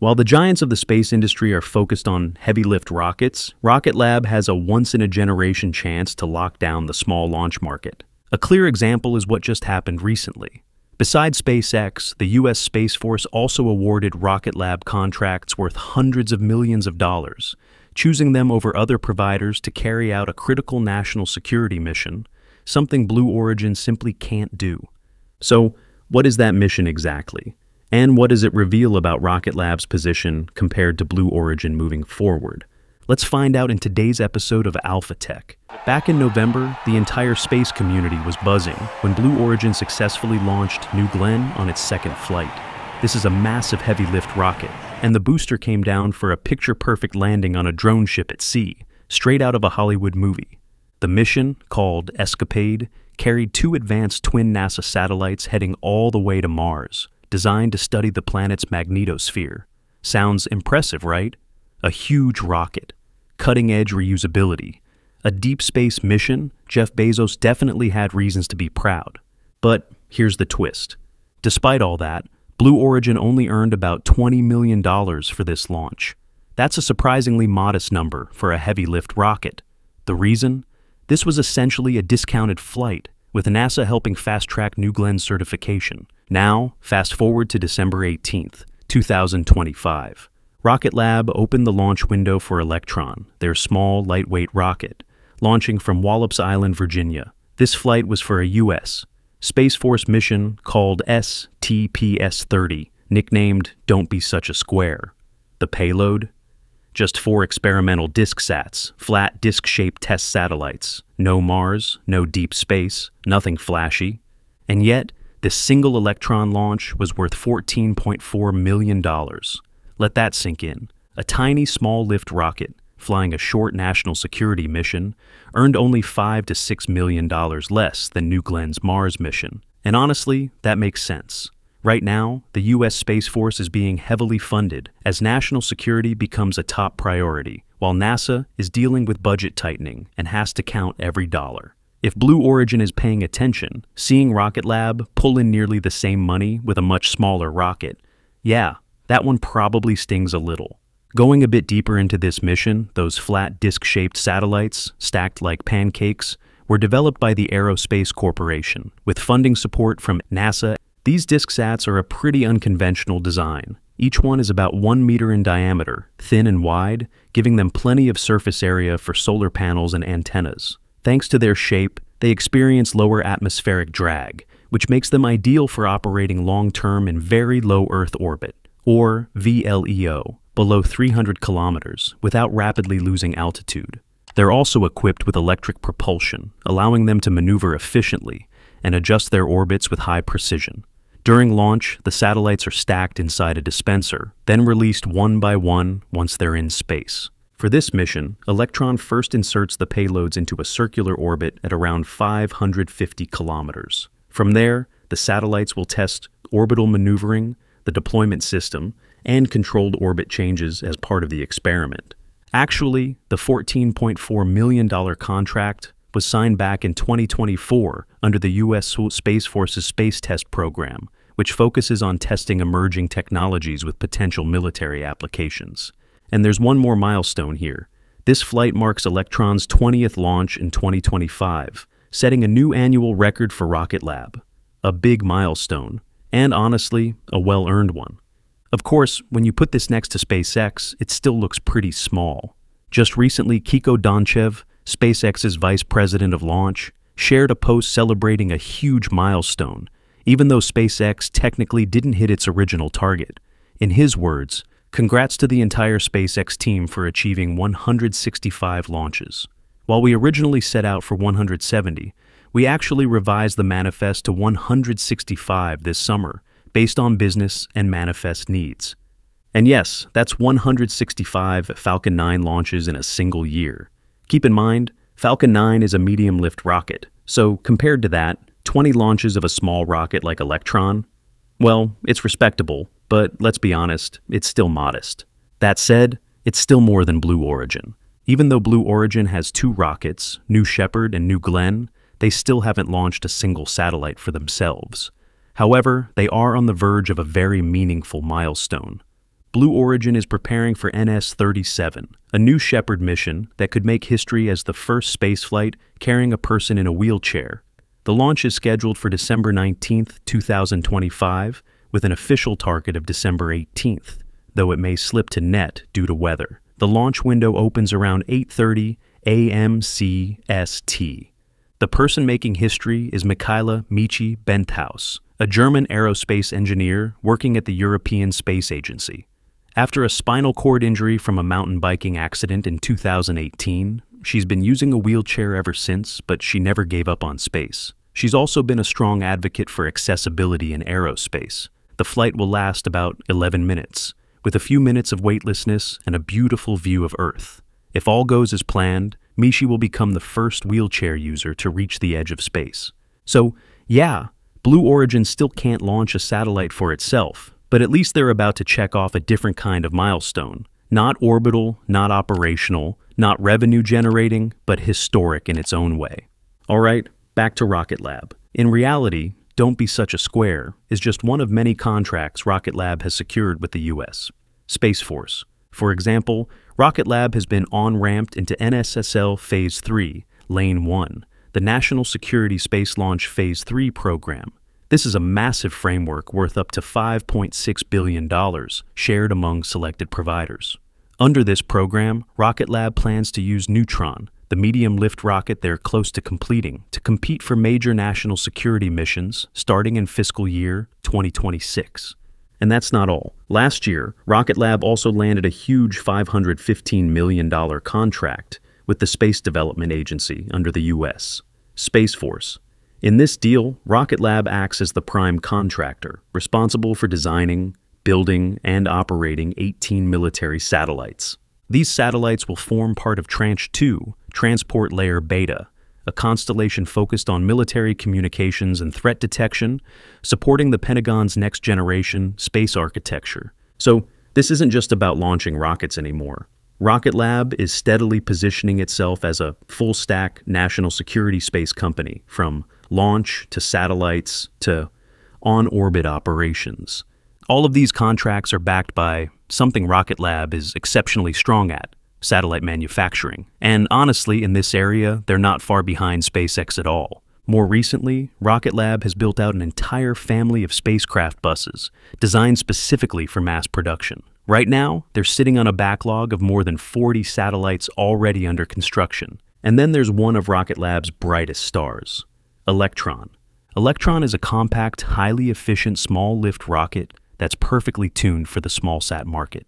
While the giants of the space industry are focused on heavy lift rockets, Rocket Lab has a once in a generation chance to lock down the small launch market. A clear example is what just happened recently. Besides SpaceX, the U.S. Space Force also awarded Rocket Lab contracts worth hundreds of millions of dollars, choosing them over other providers to carry out a critical national security mission, something Blue Origin simply can't do. So, what is that mission exactly? And what does it reveal about Rocket Lab's position compared to Blue Origin moving forward? Let's find out in today's episode of Alpha Tech. Back in November, the entire space community was buzzing when Blue Origin successfully launched New Glenn on its second flight. This is a massive heavy lift rocket, and the booster came down for a picture perfect landing on a drone ship at sea, straight out of a Hollywood movie. The mission, called Escapade, carried two advanced twin NASA satellites heading all the way to Mars designed to study the planet's magnetosphere. Sounds impressive, right? A huge rocket, cutting edge reusability, a deep space mission, Jeff Bezos definitely had reasons to be proud. But here's the twist. Despite all that, Blue Origin only earned about $20 million for this launch. That's a surprisingly modest number for a heavy lift rocket. The reason? This was essentially a discounted flight, with NASA helping fast track New Glenn certification. Now, fast forward to December 18th, 2025. Rocket Lab opened the launch window for Electron, their small, lightweight rocket, launching from Wallops Island, Virginia. This flight was for a U.S. Space Force mission called STPS 30, nicknamed Don't Be Such a Square. The payload? Just four experimental disc DiskSats, flat disc shaped test satellites. No Mars, no deep space, nothing flashy. And yet, this single Electron launch was worth $14.4 million. Let that sink in. A tiny small lift rocket flying a short national security mission earned only 5 to 6 million dollars less than New Glenn's Mars mission. And honestly, that makes sense. Right now, the US Space Force is being heavily funded as national security becomes a top priority, while NASA is dealing with budget tightening and has to count every dollar. If Blue Origin is paying attention, seeing Rocket Lab pull in nearly the same money with a much smaller rocket, yeah, that one probably stings a little. Going a bit deeper into this mission, those flat disc shaped satellites, stacked like pancakes, were developed by the Aerospace Corporation, with funding support from NASA. These DiskSats are a pretty unconventional design. Each one is about one meter in diameter, thin and wide, giving them plenty of surface area for solar panels and antennas. Thanks to their shape, they experience lower atmospheric drag, which makes them ideal for operating long term in very low Earth orbit, or VLEO, below 300 kilometers, without rapidly losing altitude. They're also equipped with electric propulsion, allowing them to maneuver efficiently and adjust their orbits with high precision. During launch, the satellites are stacked inside a dispenser, then released one by one once they're in space. For this mission, Electron first inserts the payloads into a circular orbit at around 550 kilometers. From there, the satellites will test orbital maneuvering, the deployment system, and controlled orbit changes as part of the experiment. Actually, the $14.4 million contract was signed back in 2024 under the U.S. Space Force's Space Test Program, which focuses on testing emerging technologies with potential military applications. And there's one more milestone here. This flight marks Electron's 20th launch in 2025, setting a new annual record for Rocket Lab. A big milestone, and honestly, a well earned one. Of course, when you put this next to SpaceX, it still looks pretty small. Just recently, Kiko Dontchev, SpaceX's vice president of launch, shared a post celebrating a huge milestone, even though SpaceX technically didn't hit its original target. In his words, Congrats to the entire SpaceX team for achieving 165 launches. While we originally set out for 170, we actually revised the manifest to 165 this summer, based on business and manifest needs. And yes, that's 165 Falcon 9 launches in a single year. Keep in mind, Falcon 9 is a medium lift rocket, so compared to that, 20 launches of a small rocket like Electron, well, it's respectable, but let's be honest, it's still modest. That said, it's still more than Blue Origin. Even though Blue Origin has two rockets, New Shepard and New Glenn, they still haven't launched a single satellite for themselves. However, they are on the verge of a very meaningful milestone. Blue Origin is preparing for NS 37, a new Shepard mission that could make history as the first spaceflight carrying a person in a wheelchair. The launch is scheduled for December 19, 2025, with an official target of December 18th, though it may slip to net due to weather. The launch window opens around 8:30 a.m. CST. The person making history is Michaela Michi Benthaus, a German aerospace engineer working at the European Space Agency. After a spinal cord injury from a mountain biking accident in 2018, she's been using a wheelchair ever since, but she never gave up on space. She's also been a strong advocate for accessibility in aerospace. The flight will last about 11 minutes, with a few minutes of weightlessness and a beautiful view of Earth. If all goes as planned, Michi will become the first wheelchair user to reach the edge of space. So, yeah, Blue Origin still can't launch a satellite for itself, but at least they're about to check off a different kind of milestone. Not orbital, not operational, not revenue generating, but historic in its own way. All right, back to Rocket Lab. In reality, Don't Be Such a Square is just one of many contracts Rocket Lab has secured with the US. Space Force. For example, Rocket Lab has been on-ramped into NSSL Phase 3, Lane 1, the National Security Space Launch Phase 3 program, this is a massive framework worth up to $5.6 billion, shared among selected providers. Under this program, Rocket Lab plans to use Neutron, the medium lift rocket they're close to completing, to compete for major national security missions starting in fiscal year 2026. And that's not all. Last year, Rocket Lab also landed a huge $515 million contract with the Space Development Agency under the U.S. Space Force, in this deal, Rocket Lab acts as the prime contractor, responsible for designing, building, and operating 18 military satellites. These satellites will form part of Tranche 2, Transport Layer Beta, a constellation focused on military communications and threat detection, supporting the Pentagon's next generation space architecture. So, this isn't just about launching rockets anymore. Rocket Lab is steadily positioning itself as a full stack national security space company, from launch to satellites to on orbit operations. All of these contracts are backed by something Rocket Lab is exceptionally strong at satellite manufacturing. And honestly, in this area, they're not far behind SpaceX at all. More recently, Rocket Lab has built out an entire family of spacecraft buses designed specifically for mass production. Right now, they're sitting on a backlog of more than 40 satellites already under construction. And then there's one of Rocket Lab's brightest stars, Electron. Electron is a compact, highly efficient small lift rocket that's perfectly tuned for the small sat market.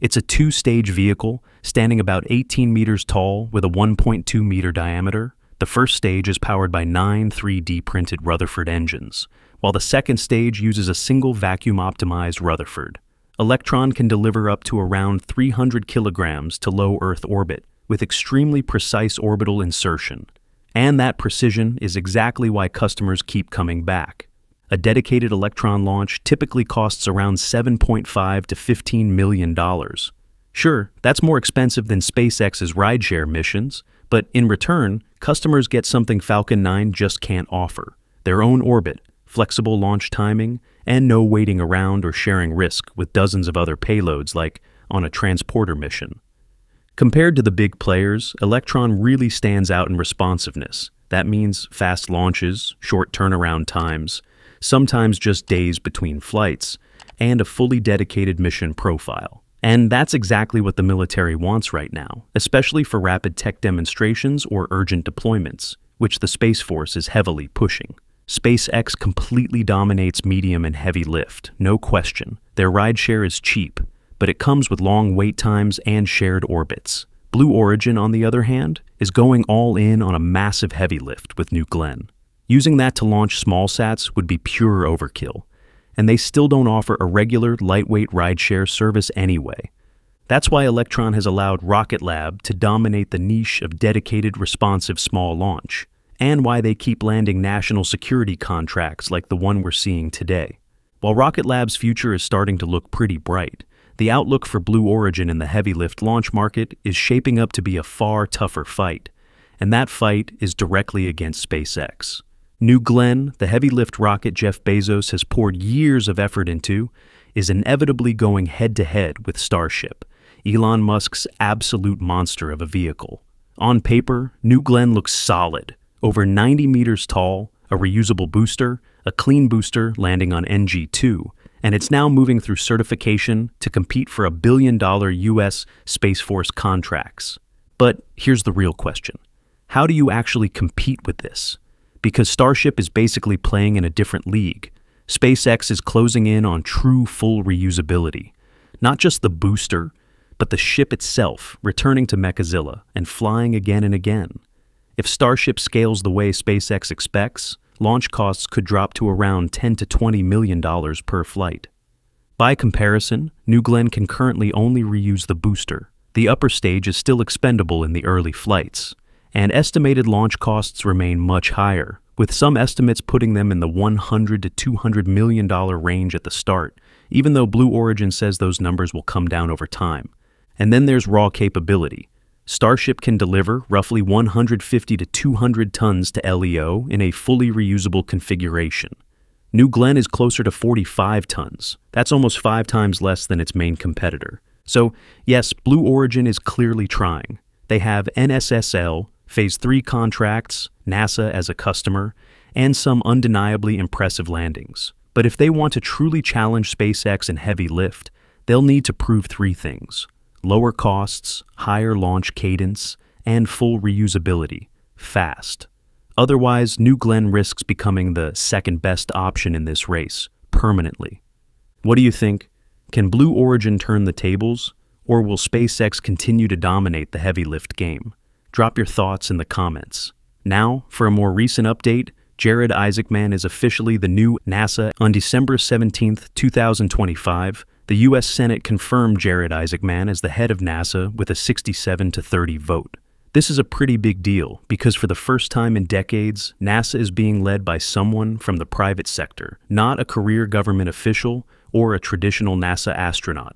It's a two stage vehicle standing about 18 meters tall with a 1.2 meter diameter. The first stage is powered by nine 3D printed Rutherford engines, while the second stage uses a single vacuum optimized Rutherford. Electron can deliver up to around 300 kilograms to low Earth orbit with extremely precise orbital insertion. And that precision is exactly why customers keep coming back. A dedicated Electron launch typically costs around 7.5 to 15 million dollars. Sure, that's more expensive than SpaceX's rideshare missions, but in return, customers get something Falcon 9 just can't offer. Their own orbit, flexible launch timing, and no waiting around or sharing risk with dozens of other payloads like on a transporter mission. Compared to the big players, Electron really stands out in responsiveness. That means fast launches, short turnaround times, sometimes just days between flights, and a fully dedicated mission profile. And that's exactly what the military wants right now, especially for rapid tech demonstrations or urgent deployments, which the Space Force is heavily pushing. SpaceX completely dominates medium and heavy lift, no question. Their rideshare is cheap, but it comes with long wait times and shared orbits. Blue Origin, on the other hand, is going all in on a massive heavy lift with New Glenn. Using that to launch small sats would be pure overkill, and they still don't offer a regular lightweight rideshare service anyway. That's why Electron has allowed Rocket Lab to dominate the niche of dedicated responsive small launch, and why they keep landing national security contracts like the one we're seeing today. While Rocket Lab's future is starting to look pretty bright, the outlook for Blue Origin in the heavy lift launch market is shaping up to be a far tougher fight, and that fight is directly against SpaceX. New Glenn, the heavy lift rocket Jeff Bezos has poured years of effort into, is inevitably going head to head with Starship, Elon Musk's absolute monster of a vehicle. On paper, New Glenn looks solid, over 90 meters tall, a reusable booster, a clean booster landing on NG2, and it's now moving through certification to compete for a billion dollar US Space Force contracts. But here's the real question How do you actually compete with this? Because Starship is basically playing in a different league. SpaceX is closing in on true full reusability. Not just the booster, but the ship itself returning to Mechazilla and flying again and again. If Starship scales the way SpaceX expects, launch costs could drop to around 10 to 20 million dollars per flight. By comparison, New Glenn can currently only reuse the booster. The upper stage is still expendable in the early flights, and estimated launch costs remain much higher, with some estimates putting them in the 100 to 200 million dollar range at the start, even though Blue Origin says those numbers will come down over time. And then there's raw capability. Starship can deliver roughly 150 to 200 tons to LEO in a fully reusable configuration. New Glenn is closer to 45 tons. That's almost five times less than its main competitor. So, yes, Blue Origin is clearly trying. They have NSSL, Phase 3 contracts, NASA as a customer, and some undeniably impressive landings. But if they want to truly challenge SpaceX in heavy lift, they'll need to prove three things lower costs, higher launch cadence, and full reusability, fast. Otherwise, New Glenn risks becoming the second best option in this race, permanently. What do you think? Can Blue Origin turn the tables, or will SpaceX continue to dominate the heavy lift game? Drop your thoughts in the comments. Now, for a more recent update, Jared Isaacman is officially the new NASA on December 17, 2025, the U.S. Senate confirmed Jared Isaacman as the head of NASA with a 67 to 30 vote. This is a pretty big deal because for the first time in decades, NASA is being led by someone from the private sector, not a career government official or a traditional NASA astronaut.